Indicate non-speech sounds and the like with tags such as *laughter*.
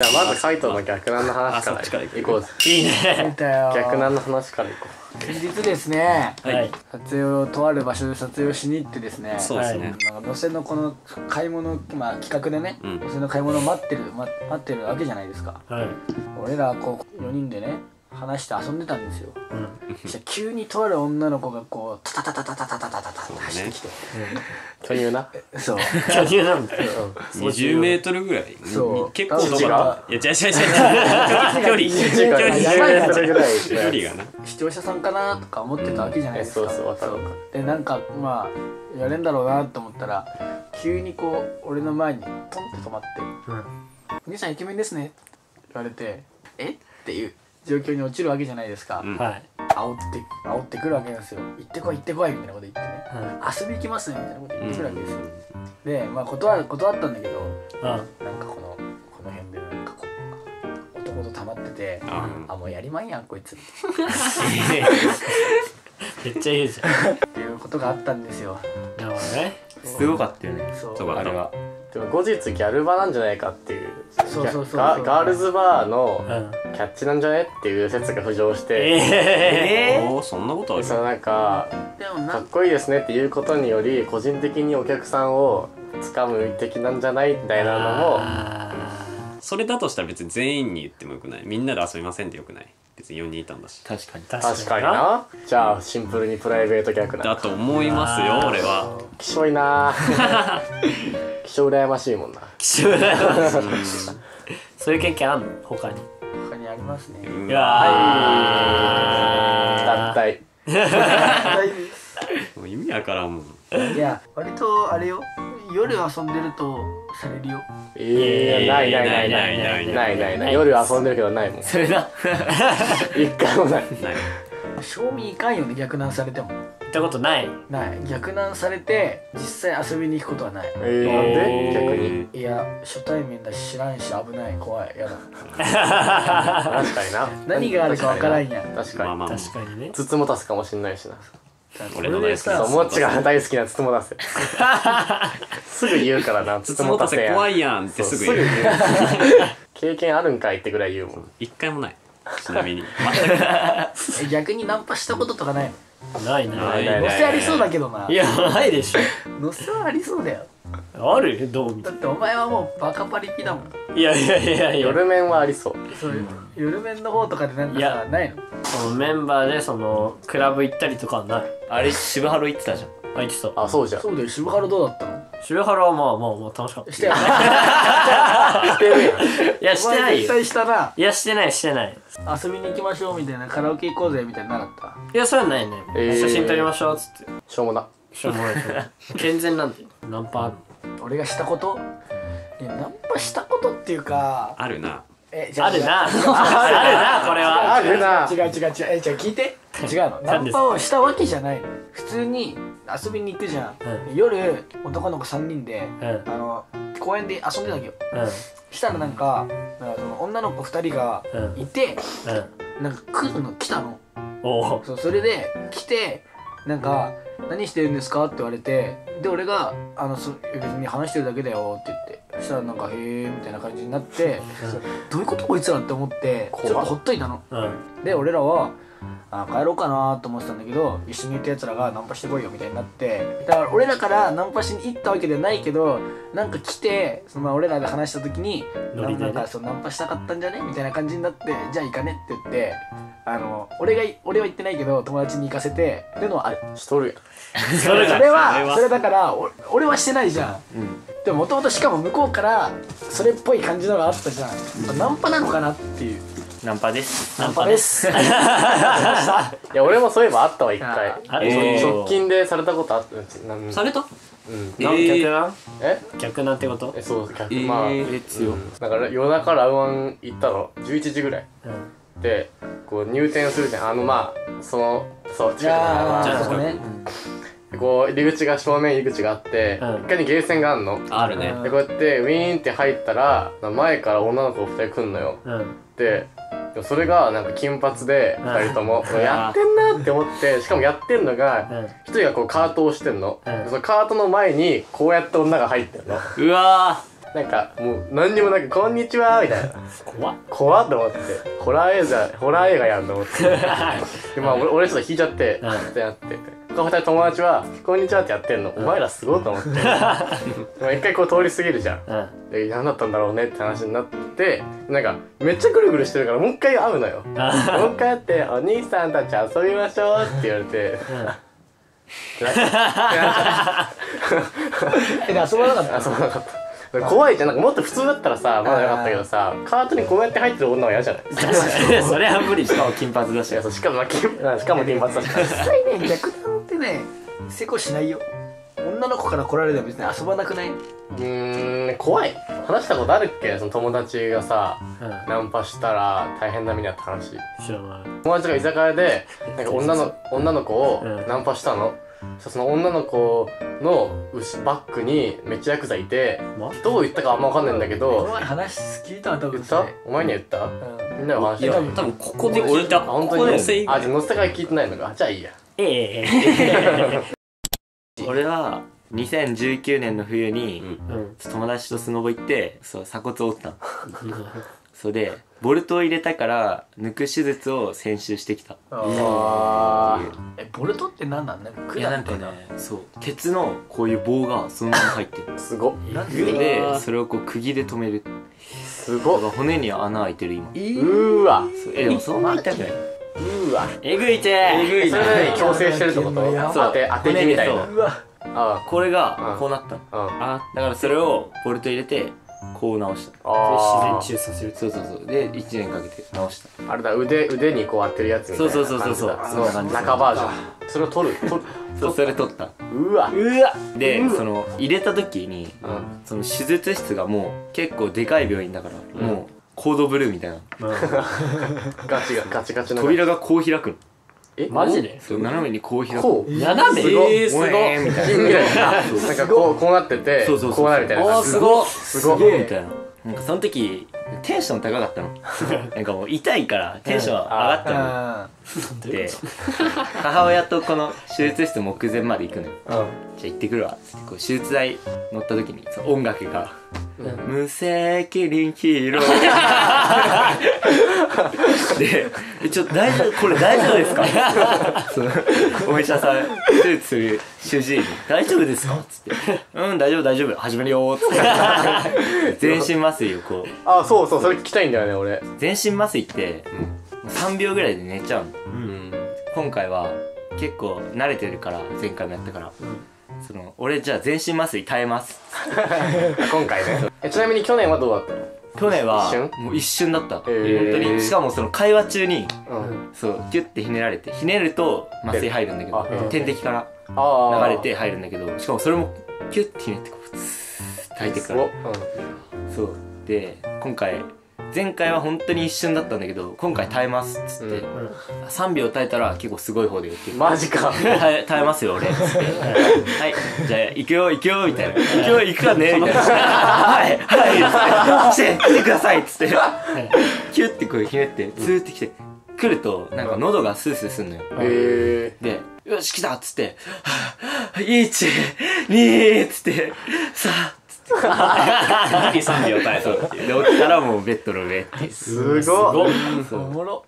じゃあまずカイトの逆難の話からあそっちから行く行こう。ぜいいね。見たよ。逆難の話から行こ先日ですね。はい。撮影をとある場所で撮影をしに行ってですね。そうですね、なんか路線のこの買い物まあ企画でね、うん。路線の買い物を待ってる、ま、待ってるわけじゃないですか。はい。俺らこう4人でね話して遊んでたんですよ。うんそしたら急にとある女の子がこうタタタタタタタタタタって走ってきて巨乳なそう巨乳なんだ20メートルぐらいそう結構父がいや違う違う違う距離距離20やばいなメートルぐらい距離がな視聴者さんかなとか思ってたわけじゃないですか、そうそうわかるでなんかまあやれんだろうなと思ったら急にこう俺の前にトンって止まってうん「お兄さんイケメンですね」って言われて「えっ?」ていう状況に落ちるわけじゃないですか、うん。はい。煽って煽ってくるわけですよ「行ってこい行ってこい」みたいなこと言ってね「遊び行きますね」みたいなこと言ってくるわけですよ、でまあ断る断ったんだけどうん。なんかこのこの辺でなんかこう男と溜まっててああもうやりまんやんこいつ。っめっちゃ言うじゃん。ていうことがあったんですよ。なるほどね。すごかったよねそう。そうかあれは。でも後日ギャルバなんじゃないかっていうそうそうそうガガールズバーのうん。キャッチなんじゃねっていう説が浮上して。えおおそんなことある？でそのなんかかっこいいですねっていうことにより個人的にお客さんを掴む的なんじゃないみたいなのも。あそれだとしたら別に全員に言ってもよくない？みんなで遊びませんでよくない？別に4人いたんだし。確かに。ー確かにな。じゃあシンプルにプライベート逆なだと思いますよ俺は。きしょいな *laughs* きしょ羨ましいもんな。貴重だよそういう経験あんの？他に。他にありますね。うん。いや脱退もう意味わからんもん。いや割とあれよ。夜遊んでるとされるよ。えー、ないないないないない。ないないない。ない夜遊んでるけどないもん。それだ *laughs* 一回もない。ない。賞味いかんよね逆難されても。行ったことない。ない。逆難されて実際遊びに行くことはない。えー、なんで？逆に。いや初対面だし知らんし危ない。怖い。やだ。確かにな。*laughs* 何があるかわからんやん。確かに。確かにね。つつもたすかもしんないしな。俺の大好きなもっちが大好きなつつもたせ。*laughs* すぐ言うからなつつもたせ怖いやんってすぐ言う。経験。あるんかいってぐらい言うもん。一回もない。ちなみに。*laughs* え逆にナンパしたこととかないの？ないなないない乗せありそうだけどな。いやないでしょ。乗せはありそうだよ。ある？どう？みたいだってお前はもうバカパリピだもん。いやいやいやいや。夜面はありそう。そういう夜面の方とかでなんかいやさないの。そのメンバーでそのクラブ行ったりとかはない。あれ渋ハロ行ってたじゃん。あいつとあそうじゃん。そうだよ渋原どうだったの？渋原はまあまあまあ楽しかったしてよねしてるやんいやしてない *laughs* 絶よ対したな。いやしてないしてない。遊びに行きましょうみたいなカラオケ行こうぜみたいなのなかっいやそれはないね、えー。写真撮りましょうっつって。しょうもな。しょうもないしょうもない。*laughs* 健全なんで。ナンパある。た俺がしたこと？いやナンパしたことっていうかあるな。えあるな。あ違うるなこれは。あるな。違う違う違う。えじゃあ聞いて。*laughs* 違うの。ナンパをしたわけじゃないの。普通に遊びに行くじゃん、う夜男の子3人でうん。あの公園で遊んでたわけよ。うしたらなんか女の子2人がうん。いて、なんか来るの来たの。そうそれで来てなんか「何してるんですか?」って言われてで俺が「あのそ別に話してるだけだよ」って言って。そしたらなんか「へえ」みたいな感じになってどういうことこいつらって思ってちょっとほっといたの。うん。で俺らはあ帰ろうかなと思ってたんだけど一緒にいたやつらがナンパしてこいよみたいになってだから俺らからナンパしに行ったわけではないけどなんか来てその俺らで話した時にノリでね。なんかそうナンパしたかったんじゃね？みたいな感じになってじゃあ行かねって言ってあの俺が俺は行ってないけど友達に行かせてっていうのはある。しとるそれそれはそれは。それだからお俺はしてないじゃん。うん。でももともとしかも向こうからそれっぽい感じのがあったじゃん。ナンパなのかなっていうナンパです。ナンパです。いや俺もそういえばあったわ一回。あえー直近でされたことあったなんされた？うん。え逆なん？え？逆なんてこと？えそう逆。えーまあえ強うん。だから夜中ラウアン行ったの。11時ぐらい。うん。でこう入店するじゃん。あのまあそのそう近くにあじゃああそこね。こう入り口が正面入り口があってうん。一回にゲーセンがあんの。あるね。でこうやってウィーンって入ったら前から女の子2人来んのよ。うん。ででもそれがなんか金髪でうん。2人とも。うん。やってんなって思ってしかもやってんのがうん。1人がこうカートをしてんの。そのカートの前にこうやって女が入ってんの。うわなんかもう何にもなんか「こんにちは」みたいな。怖っ。怖っと思って。ホラー映画ホラー映画やんと思って。でまあ俺俺ちょっと引いちゃってうん。ってなって他二人友達は「こんにちは」ってやってんの。お前らすごいと思って。*laughs* まあ一回こう通り過ぎるじゃん。うん。で何だったんだろうねって話になってなんかめっちゃぐるぐるしてるからもう一回会うのよ。もう一回会って「お兄さんたち遊びましょう」って言われて。ってなっちゃったえで遊ばなかったあそうなかった。怖いじゃん。なんかもっと普通だったらさまだよかったけどさカートにこうやって入ってる女は嫌じゃない？*laughs* それは無理。しかも金髪だし。しかもまあ金しかも金髪だし。*laughs* ね逆なんてね成功しないよ。女の子から来られても別に遊ばなくない？うーん怖い。話したことあるっけ？その友達がさナンパしたら大変な目にあった話。知らない。友達が居酒屋でなんか女の女の子をうん。ナンパしたの、そしたらその女の子の後バックにめっちゃヤクザいてま？どう言ったかあんま分かんないんだけこのど前話聞いたわ多言った？お前には言った？うん。みんなが話。いや多分ここで俺じゃあ本当に？ここで正あじゃあ乗せたから聞いてないのか。じゃあいいやええ。俺は2019年の冬に、うん。友達とスノボ行ってそう鎖骨折ったの。*laughs* それでボルトを入れたから抜く手術を先週してきた。あえボルトって何なんだ？いやなんかねそう鉄のこういう棒がそのまま入ってる。ーすごっ。なんそれで？でそれをこう釘で留める。だかすごっ。ら骨に穴開いてる今。うーわ。そうえでもそんな痛くないうーわ。えぐいて。えぐいそれ何矯正してるってこと？当て当て木みたいなう。わ。あこれうん。がこうなった。のあだからそれをボルト入れてこう直した。あ自然治癒させる。そうそうそう。で1年かけて直した。ーあれだ腕腕にこう当てるやつみたいなそうそうそうそうそんな感じ。中バージョン。それを取る？取る？*laughs* そうそれ取った。うわ。うわ。でその入れた時にうん。その手術室がもう結構でかい病院だから、もうコードブルーみたいな。ガチがガチガチの。扉がこう開くの。えマジで？そう斜めにこう開くこう？斜め？すごっ。えーすごっ。ウェーンみたいな。*laughs* なんかこうこうなっててそうそうそうこうなるみたいな。おすごっ。すごっ。なみたいななんかその時テンション高かったの。*laughs* なんかもう痛いからテンション上がったの。あで母親とこの手術室目前まで行くのよ。うん。じゃあ行ってくるわっつってこう手術台乗った時にその音楽が「無責任ヒーロー」*laughs* でえ「ちょっと大丈夫これ大丈夫ですか? *laughs*」そのお医者さん手術する主治医に「大丈夫ですか?」っつって「うん大丈夫大丈夫。始めるよ」っつって全身麻酔をこう。あそうそうそれ聞きたいんだよね俺。全身麻酔って3秒ぐらいで寝ちゃうの。うん今回は結構慣れてるから前回もやったから、その俺じゃあ全身麻酔耐えます。*laughs* 今回ね。えちなみに去年はどうだったの？去年は一瞬？もう一瞬だった、本当に。しかもその会話中にうん。そうキュッてひねられてひねると麻酔入るんだけどあうん。点滴からああ流れて入るんだけどしかもそれもキュッてひねってこうスーッて入ってくから。そう。で今回前回は本当に一瞬だったんだけど今回耐えますっつって、うん。3秒耐えたら結構すごい方で言って。マジか。耐え耐えますよ俺。っつってはい。じゃあ行くよ行くよみたいな。行くよ行くかねみたいな。はいはい。*laughs* して来てくださいっつって。キュッてこうひねってツーって来て来るとなんか喉がスースーすんのよ。へえでよし来たっつって。12っつって。さあ *laughs* 何3秒耐えたっていう。で起きたらもうベッドの上っていう。すごっ。おもろ